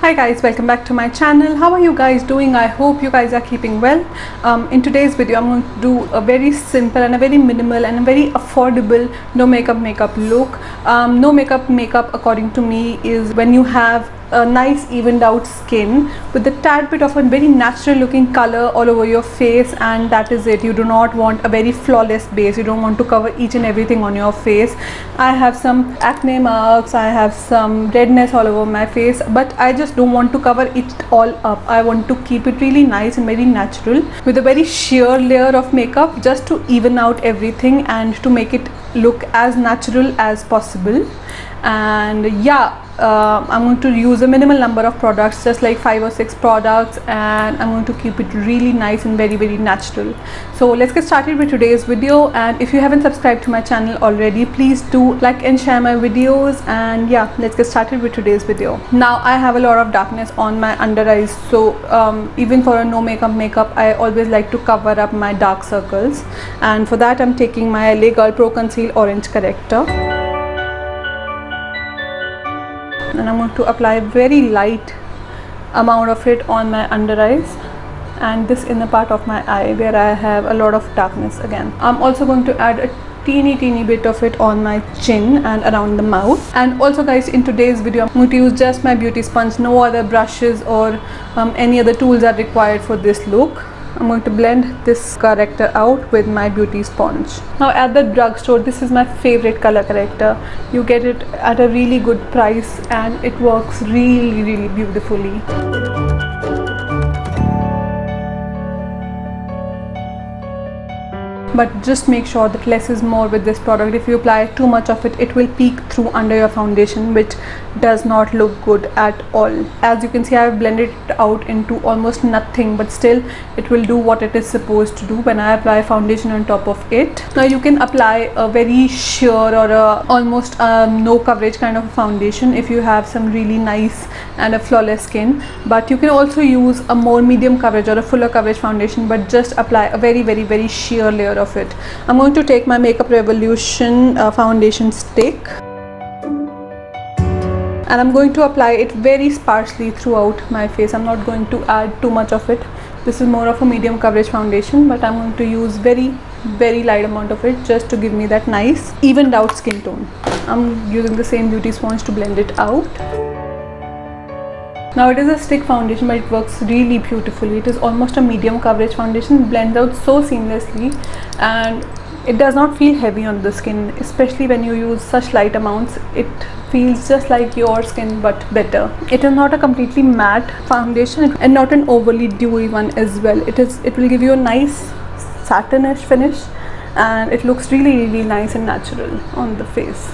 Hi guys, welcome back to my channel. How are you guys doing? I hope you guys are keeping well. Um, in today's video, I'm going to do a very simple and a very minimal and a very affordable no makeup makeup look. Um, no makeup makeup according to me is when you have a nice evened out skin with a tad bit of a very natural looking color all over your face and that is it. You do not want a very flawless base. You don't want to cover each and everything on your face. I have some acne marks. I have some redness all over my face but i just don't want to cover it all up. I want to keep it really nice and very natural with a very sheer layer of makeup just to even out everything and to make it look as natural as possible. And yeah uh, I'm going to use a minimal number of products just like five or six products and I'm going to keep it really nice and very very natural. So let's get started with today's video and if you haven't subscribed to my channel already please do like and share my videos and yeah let's get started with today's video. Now I have a lot of darkness on my under eyes so um, even for a no makeup makeup I always like to cover up my dark circles. And for that I'm taking my LA Girl Pro Conceal Orange Corrector and I'm going to apply a very light amount of it on my under eyes and this inner part of my eye where I have a lot of darkness again. I'm also going to add a teeny teeny bit of it on my chin and around the mouth and also guys in today's video I'm going to use just my beauty sponge no other brushes or um, any other tools are required for this look I'm going to blend this corrector out with my beauty sponge. Now at the drugstore, this is my favorite color corrector. You get it at a really good price and it works really really beautifully. But just make sure that less is more with this product. If you apply too much of it it will peek through under your foundation which does not look good at all. As you can see I have blended it out into almost nothing but still it will do what it is supposed to do when I apply foundation on top of it. Now you can apply a very sheer or a almost um, no coverage kind of foundation if you have some really nice and a flawless skin. But you can also use a more medium coverage or a fuller coverage foundation but just apply a very very very sheer layer of it. I'm going to take my Makeup Revolution uh, foundation stick. And I'm going to apply it very sparsely throughout my face. I'm not going to add too much of it. This is more of a medium coverage foundation but I'm going to use very very light amount of it just to give me that nice evened out skin tone. I'm using the same beauty sponge to blend it out now it is a stick foundation but it works really beautifully. It is almost a medium coverage foundation blends out so seamlessly and it does not feel heavy on the skin especially when you use such light amounts. It feels just like your skin but better. It is not a completely matte foundation and not an overly dewy one as well. It is it will give you a nice satinish finish and it looks really really nice and natural on the face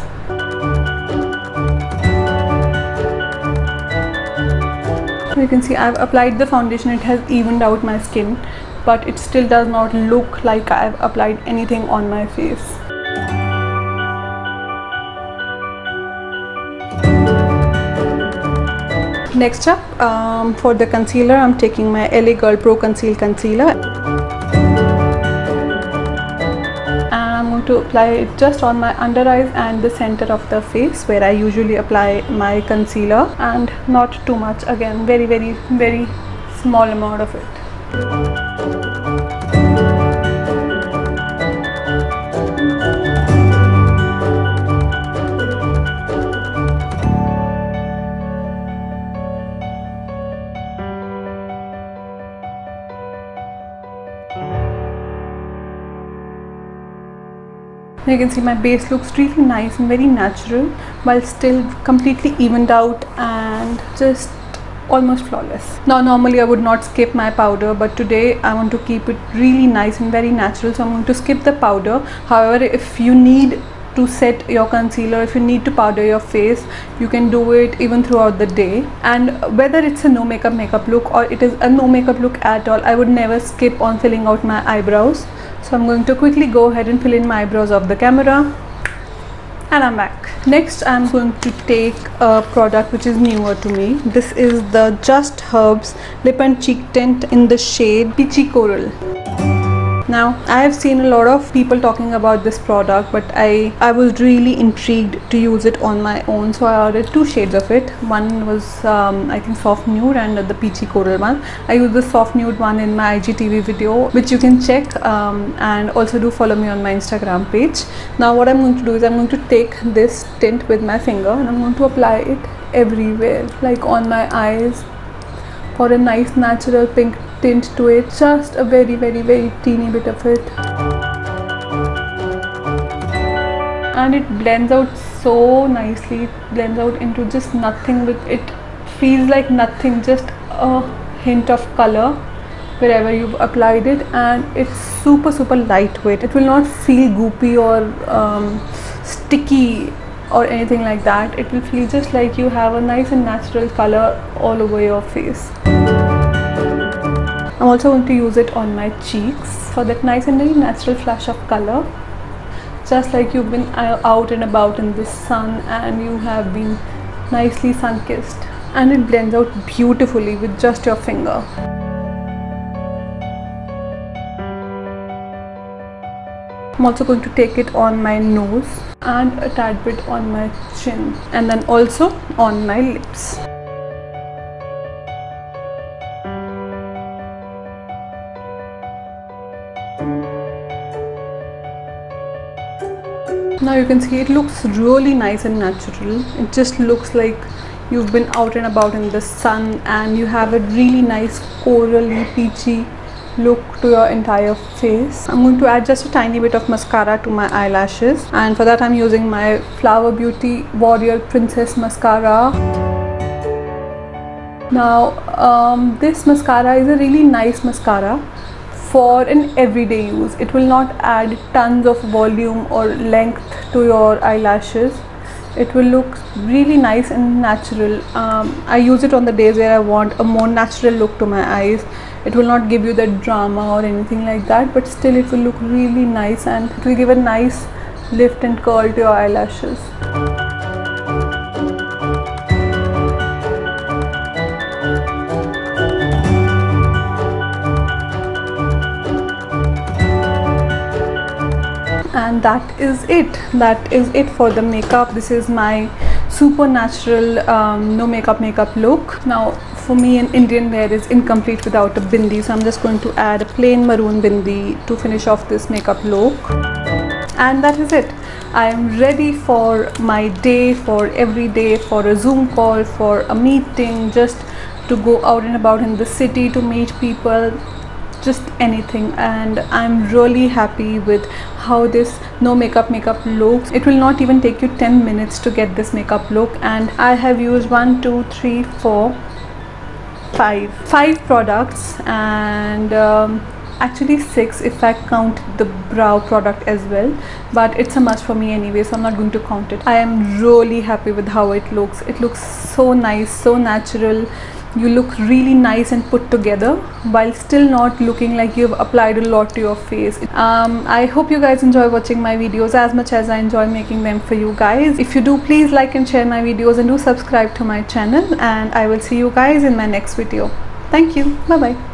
you can see I've applied the foundation. It has evened out my skin but it still does not look like I've applied anything on my face. Next up um, for the concealer I'm taking my LA Girl Pro Conceal Concealer to apply it just on my under eyes and the center of the face where I usually apply my concealer and not too much again very very very small amount of it. You can see my base looks really nice and very natural while still completely evened out and just almost flawless. Now normally i would not skip my powder but today i want to keep it really nice and very natural so i'm going to skip the powder. However if you need to set your concealer. If you need to powder your face you can do it even throughout the day. And whether it's a no makeup makeup look or it is a no makeup look at all i would never skip on filling out my eyebrows. So I'm going to quickly go ahead and fill in my eyebrows of the camera. And I'm back. Next I'm going to take a product which is newer to me. This is the Just Herbs lip and cheek tint in the shade Peachy Coral now. I have seen a lot of people talking about this product but i i was really intrigued to use it on my own so i ordered two shades of it. One was um, i think soft nude and the peachy coral one. I used the soft nude one in my igtv video which you can check um, and also do follow me on my instagram page. Now what i'm going to do is i'm going to take this tint with my finger and i'm going to apply it everywhere like on my eyes for a nice natural pink tint to it. Just a very very very teeny bit of it. And it blends out so nicely. It blends out into just nothing with it. Feels like nothing just a hint of color wherever you've applied it. And it's super super lightweight. It will not feel goopy or um, sticky or anything like that it will feel just like you have a nice and natural color all over your face. I'm also going to use it on my cheeks for that nice and very natural flash of color. Just like you've been out and about in the sun and you have been nicely sun kissed and it blends out beautifully with just your finger. I'm also going to take it on my nose and a tad bit on my chin and then also on my lips. now you can see it looks really nice and natural it just looks like you've been out and about in the sun and you have a really nice corally peachy look to your entire face. I'm going to add just a tiny bit of mascara to my eyelashes. And for that i'm using my flower beauty warrior princess mascara. Now um, this mascara is a really nice mascara for an everyday use. It will not add tons of volume or length to your eyelashes it will look really nice and natural. Um, I use it on the days where I want a more natural look to my eyes. It will not give you that drama or anything like that but still it will look really nice and it will give a nice lift and curl to your eyelashes that is it. That is it for the makeup. This is my supernatural um, no makeup makeup look. Now for me an Indian wear is incomplete without a bindi so I'm just going to add a plain maroon bindi to finish off this makeup look. And that is it. I am ready for my day for every day for a zoom call for a meeting just to go out and about in the city to meet people just anything. And I'm really happy with how this no makeup makeup looks it will not even take you 10 minutes to get this makeup look. And I have used one two three four five five products. And um, actually six if I count the brow product as well. But it's a must for me anyway so I'm not going to count it. I am really happy with how it looks. It looks so nice so natural you look really nice and put together while still not looking like you've applied a lot to your face. Um, i hope you guys enjoy watching my videos as much as i enjoy making them for you guys. If you do please like and share my videos and do subscribe to my channel and i will see you guys in my next video. Thank you. Bye bye